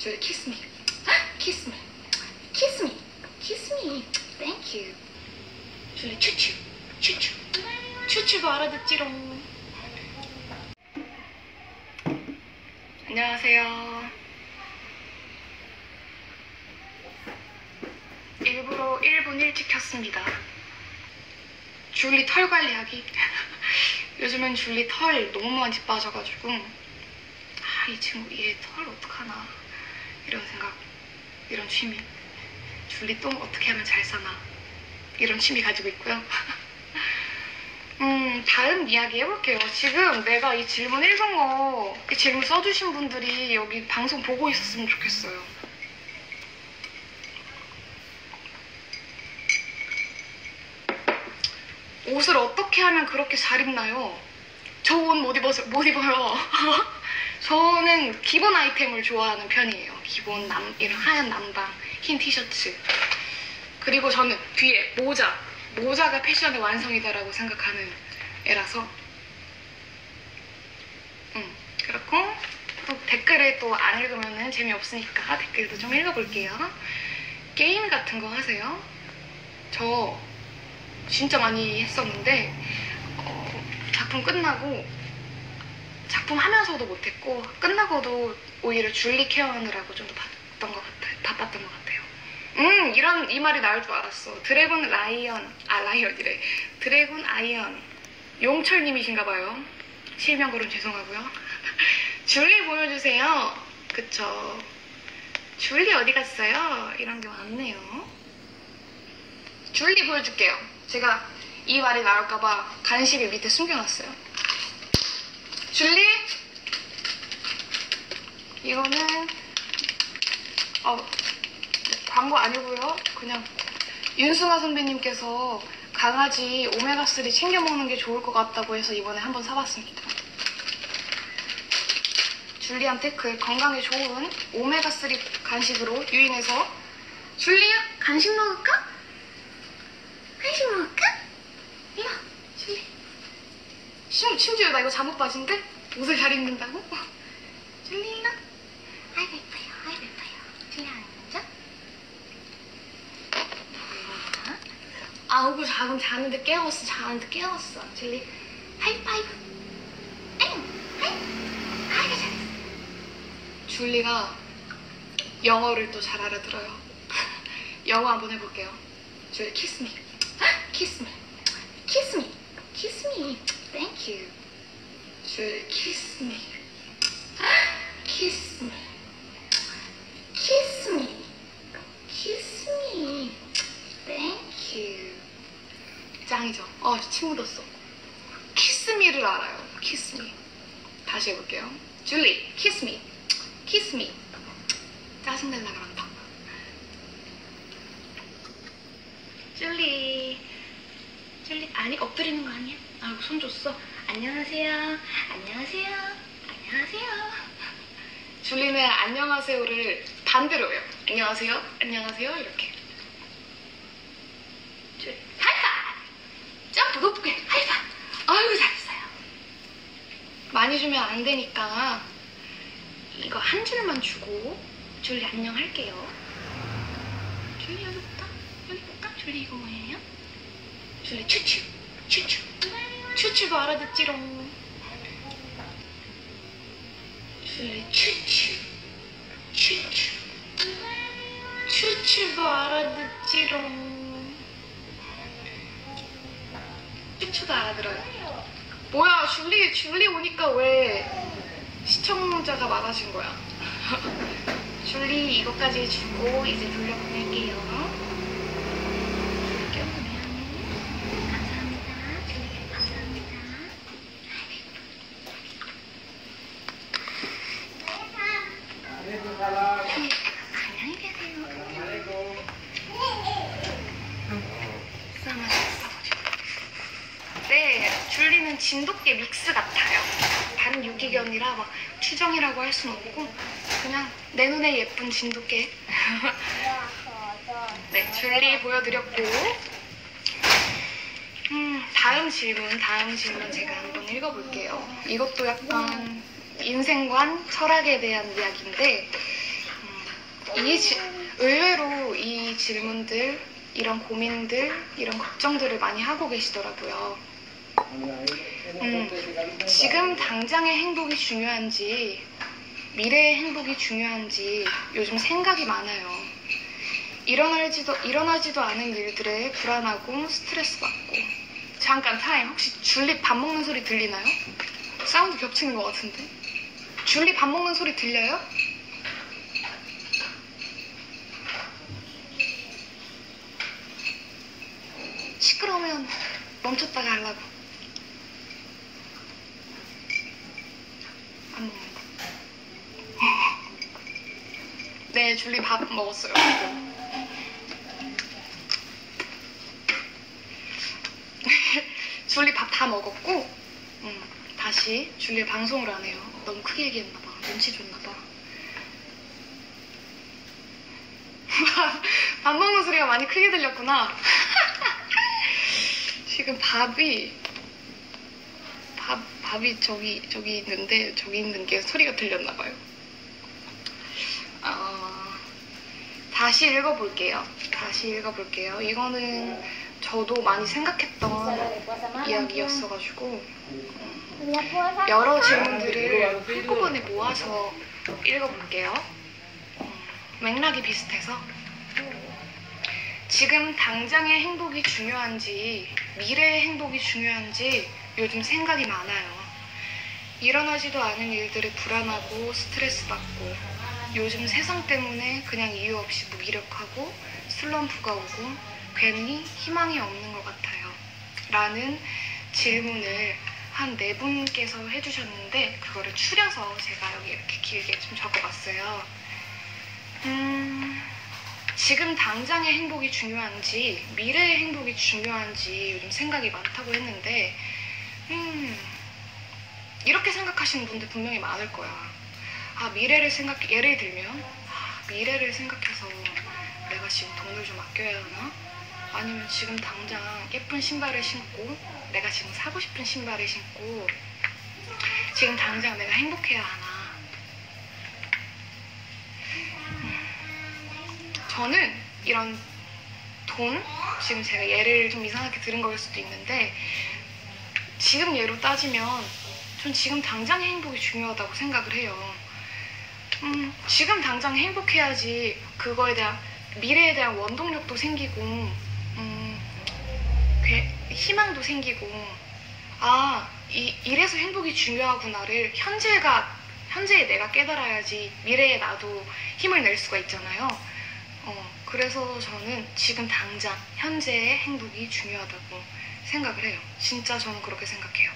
줄리 kiss me. kiss me. kiss me. kiss me. thank you. 줄리 추추. 추추. 추추도 알아듣지롱. 안녕하세요. 일부러 1분 일찍 켰습니다. 줄리 털 관리하기. 요즘은 줄리 털 너무 많이 빠져가지고 아, 이 친구 얘 털 어떡하나 이런 생각, 이런 취미. 줄리 똥 어떻게 하면 잘 사나 이런 취미 가지고 있고요. 음, 다음 이야기 해볼게요. 지금 내가 이 질문 읽은 거, 이 질문 써주신 분들이 여기 방송 보고 있었으면 좋겠어요. 옷을 어떻게 하면 그렇게 잘 입나요? 저 옷 못 입어서 못 입어요. 저는 기본 아이템을 좋아하는 편이에요. 기본 남 이런 하얀 남방, 흰 티셔츠. 그리고 저는 뒤에 모자, 모자가 패션의 완성이다라고 생각하는 애라서. 음 그렇고 또 댓글을 또 안 읽으면 재미없으니까 댓글도 좀 읽어볼게요. 게임 같은 거 하세요? 저 진짜 많이 했었는데 어, 작품 끝나고 작품 하면서도 못했고 끝나고도 오히려 줄리 케어하느라고 좀 더 바빴던 것 같아요. 바빴던 것 같아요. 음 이런 이 말이 나올 줄 알았어. Dragon Lion 아 Lion이래. Dragon Iron 용철님이신가 봐요. 실명 거론 죄송하고요. 줄리 보여주세요. 그쵸. 줄리 어디 갔어요? 이런 게 많네요. 줄리 보여줄게요. 제가 이 말이 나올까봐 간식을 밑에 숨겨놨어요. 줄리? 이거는 어, 광고 아니고요. 그냥 윤승아 선배님께서 강아지 오메가3 챙겨 먹는 게 좋을 것 같다고 해서 이번에 한번 사봤습니다. 줄리한테 그 건강에 좋은 오메가3 간식으로 유인해서 줄리야 간식 먹을까? 간식 먹을까? 이리 와 줄리 심, 심지어 나 이거 잠옷 바지인데? 옷을 잘 입는다고? 줄리 이리 와 아이고 예뻐요. 아이고 예뻐요 줄리 앉아 아우고 자금 자는데 깨웠어 자는데 깨웠어. 줄리. 하이파이브 엥 Hi. 아이고 잘했어. 줄리가 영어를 또 잘 알아들어요. 영어 한번 해볼게요. 줄리 kiss me kiss me kiss me kiss me thank you 줄리 kiss me kiss me kiss me kiss me thank you 짱이죠. 어, 침 묻었어. kiss me를 알아요. kiss me 다시 해볼게요. 줄리 kiss me kiss me 짜증날라 그런다. 줄 리 줄리 아니 엎드리는 거 아니야? 아이고 손 줬어. 안녕하세요. 안녕하세요. 안녕하세요. 줄리는 안녕하세요를 반대로 해요. 안녕하세요. 안녕하세요. 이렇게. 줄리 하이파이브 점프 높게 하이파이브 아이고 잘했어요. 많이 주면 안 되니까 이거 한 줄만 주고 줄리 안녕 할게요. 줄리 여기 볼까? 여기 볼까? 줄리 이거 뭐예요? 줄리 추추 추추 추추도 알아듣지롱 줄리 추추 추추 추추도 알아듣지롱 추추도 알아들어요 뭐야 줄리 줄리 오니까 왜 시청자가 많아진 거야 줄리 이거까지 주고 이제 돌려보낼게요 껴보면 감사합니다 줄리 감사합니다 안녕히 계세요 쌈을 싸가지고 네, 줄리는 진돗개 믹스 같아요. 다른 유기견이라 막 추정이라고 할순 없고 그냥 내 눈에 예쁜 진돗개. 네, 줄리 보여드렸고 음, 다음 질문, 다음 질문 제가 한번 읽어볼게요. 이것도 약간 인생관, 철학에 대한 이야기인데 음, 이 지- 의외로 이 질문들, 이런 고민들, 이런 걱정들을 많이 하고 계시더라고요. 음, 지금 당장의 행복이 중요한지, 미래의 행복이 중요한지 요즘 생각이 많아요. 일어나지도, 일어나지도 않은 일들에 불안하고 스트레스 받고. 잠깐 타임. 혹시 줄리 밥 먹는 소리 들리나요? 사운드 겹치는 것 같은데. 줄리 밥 먹는 소리 들려요? 시끄러우면 멈췄다가 하려고. 안 먹는다. 네, 줄리 밥 먹었어요. 줄리 밥 다 먹었고, 음, 다시 줄리 방송을 안 해요. 너무 크게 얘기했나봐. 눈치 줬나봐. 밥 먹는 소리가 많이 크게 들렸구나. 지금 밥이 밥 밥이 저기 저기 있는데 저기 있는 게 소리가 들렸나 봐요. 어, 다시 읽어볼게요. 다시 읽어볼게요. 이거는 저도 많이 생각했던 이야기였어가지고 여러 질문들을 한꺼번에 모아서 읽어볼게요. 음, 맥락이 비슷해서 지금 당장의 행복이 중요한지 미래의 행복이 중요한지 요즘 생각이 많아요. 일어나지도 않은 일들에 불안하고 스트레스 받고 요즘 세상 때문에 그냥 이유 없이 무기력하고 슬럼프가 오고 괜히 희망이 없는 것 같아요. 라는 질문을 한 네 분께서 해주셨는데 그거를 추려서 제가 여기 이렇게 길게 좀 적어봤어요. 음, 지금 당장의 행복이 중요한지 미래의 행복이 중요한지 요즘 생각이 많다고 했는데 음, 이렇게 생각하시는 분들 분명히 많을 거야. 아 미래를 생각 예를 들면 아, 미래를 생각해서 내가 지금 돈을 좀 아껴야 하나? 아니면 지금 당장 예쁜 신발을 신고 내가 지금 사고 싶은 신발을 신고 지금 당장 내가 행복해야 하나? 저는 이런 돈, 지금 제가 예를 좀 이상하게 들은 걸 수도 있는데, 지금 예로 따지면, 전 지금 당장의 행복이 중요하다고 생각을 해요. 음, 지금 당장 행복해야지 그거에 대한, 미래에 대한 원동력도 생기고, 음, 괴- 희망도 생기고, 아, 이, 이래서 행복이 중요하구나를 현재가, 현재의 내가 깨달아야지 미래의 나도 힘을 낼 수가 있잖아요. 어, 그래서 저는 지금 당장 현재의 행복이 중요하다고 생각을 해요. 진짜 저는 그렇게 생각해요.